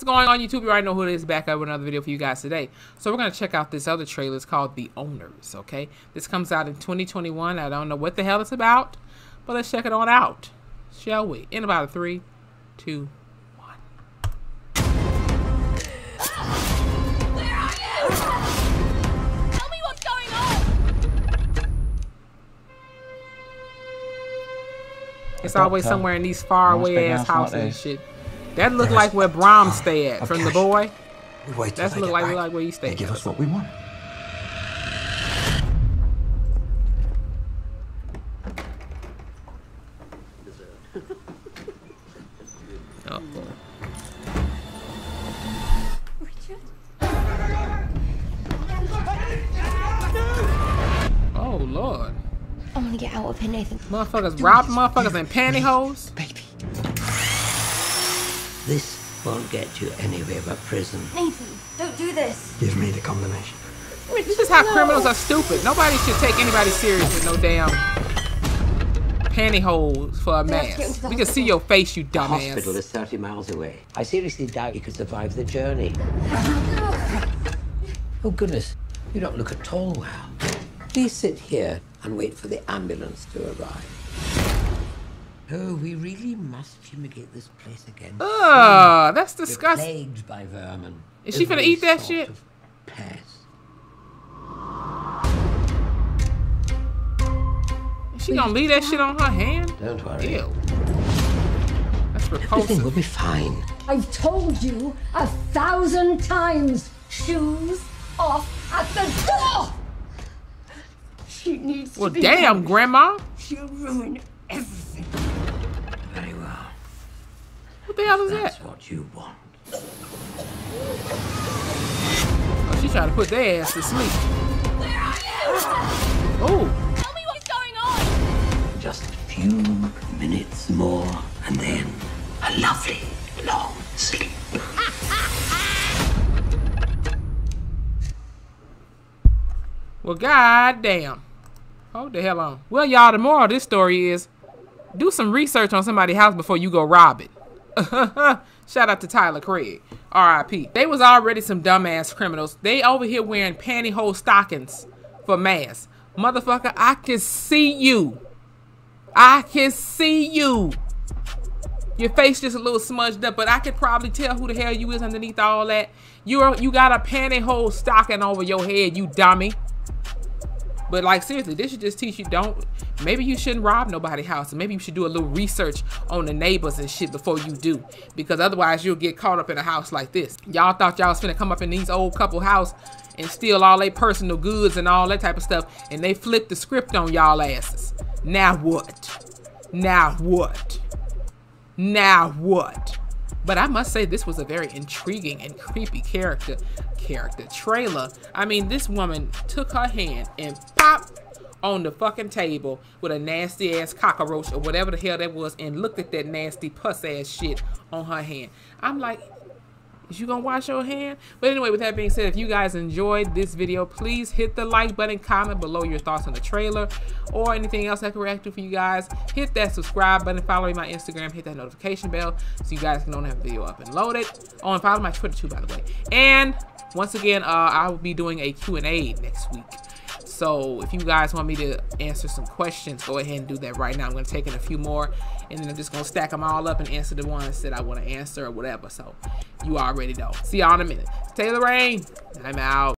What's going on YouTube? You already know who it is back up with another video for you guys today. So we're going to check out this other trailer. It's called The Owners, okay? This comes out in 2021. I don't know what the hell it's about, but let's check it on out, shall we? In about a three, two, one. Where are you? Tell me what's going on! It's always somewhere in these far away ass houses and shit. That look like where Brom oh, stay at oh, from the boy. We wait That's look like like where you stay. They give us what we want. Oh, boy. Oh Lord. I want to get out of here, Nathan. Motherfuckers rob motherfuckers in pantyhose. Baby. This won't get you anywhere but prison. Nathan, don't do this. Give me the combination. This is how criminals are stupid. Nobody should take anybody serious with no damn pantyhose for a We have to get mask. into the We can see your face, you dumbass. The hospital is 30 miles away. I seriously doubt you could survive the journey. Oh, goodness. You don't look at all well. Please sit here and wait for the ambulance to arrive. Oh, we really must fumigate this place again. Oh, that's We're disgusting. plagued by vermin. Is she finna Every eat that sort shit? of Pest. Is she gonna leave that shit on her hand? Don't worry. Ew. That's Everything repulsive. will be fine. I've told you a thousand times. Shoes off at the door. She needs Well, to be. damn, Grandma. She'll ruin the hell is That's that? what you want. Oh, she trying to put their ass to sleep. Where are you? Ah. Oh, Tell me what's going on! Just a few minutes more, and then a lovely long sleep. well, goddamn. Hold the hell on. Well, y'all, the moral of this story is do some research on somebody's house before you go rob it. Shout out to Tyler Craig. R.I.P. They was already some dumbass criminals. They over here wearing pantyhose stockings for masks. Motherfucker, I can see you. I can see you. Your face just a little smudged up, but I could probably tell who the hell you is underneath all that. You're you got a pantyhose stocking over your head, you dummy. But like seriously, this should just teach you don't. Maybe you shouldn't rob nobody's house, and maybe you should do a little research on the neighbors and shit before you do, because otherwise you'll get caught up in a house like this. Y'all thought y'all was finna come up in these old couple house and steal all their personal goods and all that type of stuff, and they flipped the script on y'all asses. Now what? Now what? Now what? But I must say this was a very intriguing and creepy character character trailer. I mean, this woman took her hand and popped on the fucking table with a nasty ass cockroach or whatever the hell that was and looked at that nasty puss ass shit on her hand. I'm like, is you gonna wash your hand? But anyway, with that being said, if you guys enjoyed this video, please hit the like button, comment below your thoughts on the trailer or anything else I can react to for you guys. Hit that subscribe button, follow me on my Instagram, hit that notification bell so you guys can know when I have a video up and loaded. Oh, and follow my Twitter too, by the way. And once again, uh, I will be doing a Q&A next week. So if you guys want me to answer some questions, go ahead and do that right now. I'm going to take in a few more, and then I'm just going to stack them all up and answer the ones that I want to answer or whatever. So you already know. See y'all in a minute. Taylor Rain, I'm out.